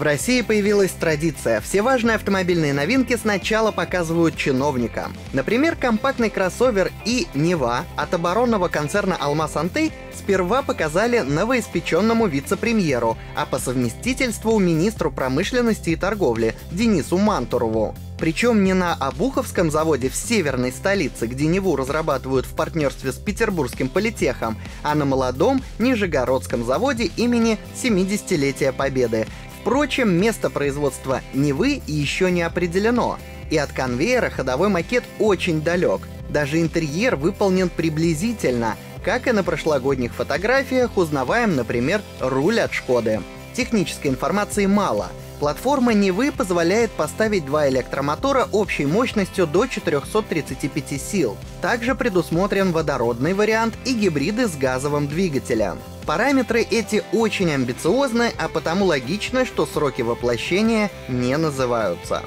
В России появилась традиция. Все важные автомобильные новинки сначала показывают чиновникам. Например, компактный кроссовер и Нева от оборонного концерна «Алмаз Антей» сперва показали новоиспеченному вице-премьеру, а по совместительству министру промышленности и торговли Денису Мантурову. Причем не на Обуховском заводе в северной столице, где Неву разрабатывают в партнерстве с Петербургским политехом, а на молодом Нижегородском заводе имени 70-летия Победы. Впрочем, место производства Невы еще не определено. И от конвейера ходовой макет очень далек. Даже интерьер выполнен приблизительно, как и на прошлогодних фотографиях узнаваем, например, руль от Шкоды. Технической информации мало — Платформа Невы позволяет поставить два электромотора общей мощностью до 435 сил. Также предусмотрен водородный вариант и гибриды с газовым двигателем. Параметры эти очень амбициозны, а потому логично, что сроки воплощения не называются.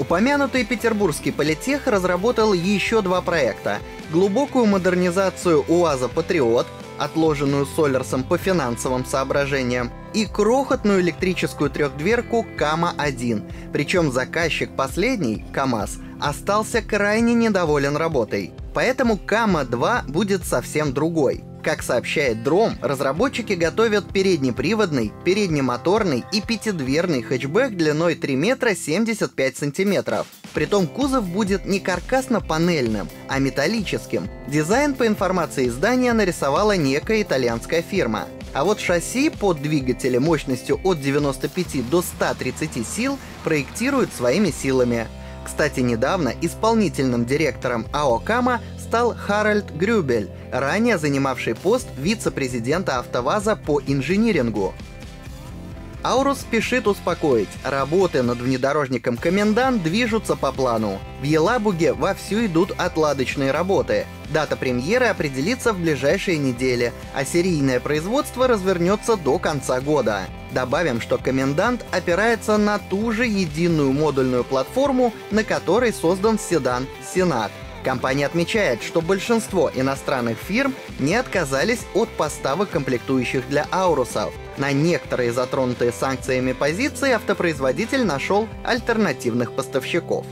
Упомянутый петербургский политех разработал еще два проекта. Глубокую модернизацию УАЗа «Патриот», отложенную Солерсом по финансовым соображениям, и крохотную электрическую трехдверку Кама-1. Причем заказчик последний, КАМАЗ, остался крайне недоволен работой. Поэтому Кама-2 будет совсем другой. Как сообщает Дром, разработчики готовят переднеприводный, переднемоторный и пятидверный хэтчбэк длиной 3 метра 75 сантиметров. Притом кузов будет не каркасно-панельным, а металлическим. Дизайн, по информации издания, нарисовала некая итальянская фирма. А вот шасси под двигатели мощностью от 95 до 130 сил проектируют своими силами. Кстати, недавно исполнительным директором АО «Кама» стал Харальд Грюбель, ранее занимавший пост вице-президента АвтоВАЗа по инжинирингу. Аурус спешит успокоить. Работы над внедорожником «Комендант» движутся по плану. В Елабуге вовсю идут отладочные работы. Дата премьеры определится в ближайшие недели, а серийное производство развернется до конца года. Добавим, что «Комендант» опирается на ту же единую модульную платформу, на которой создан седан «Сенат». Компания отмечает, что большинство иностранных фирм не отказались от поставок комплектующих для аурусов. На некоторые затронутые санкциями позиции автопроизводитель нашел альтернативных поставщиков.